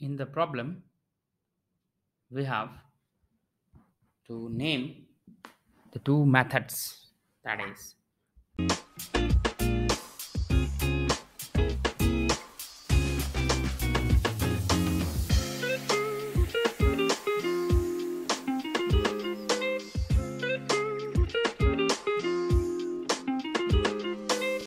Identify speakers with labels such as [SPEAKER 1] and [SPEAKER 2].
[SPEAKER 1] in the problem we have to name the two methods that is.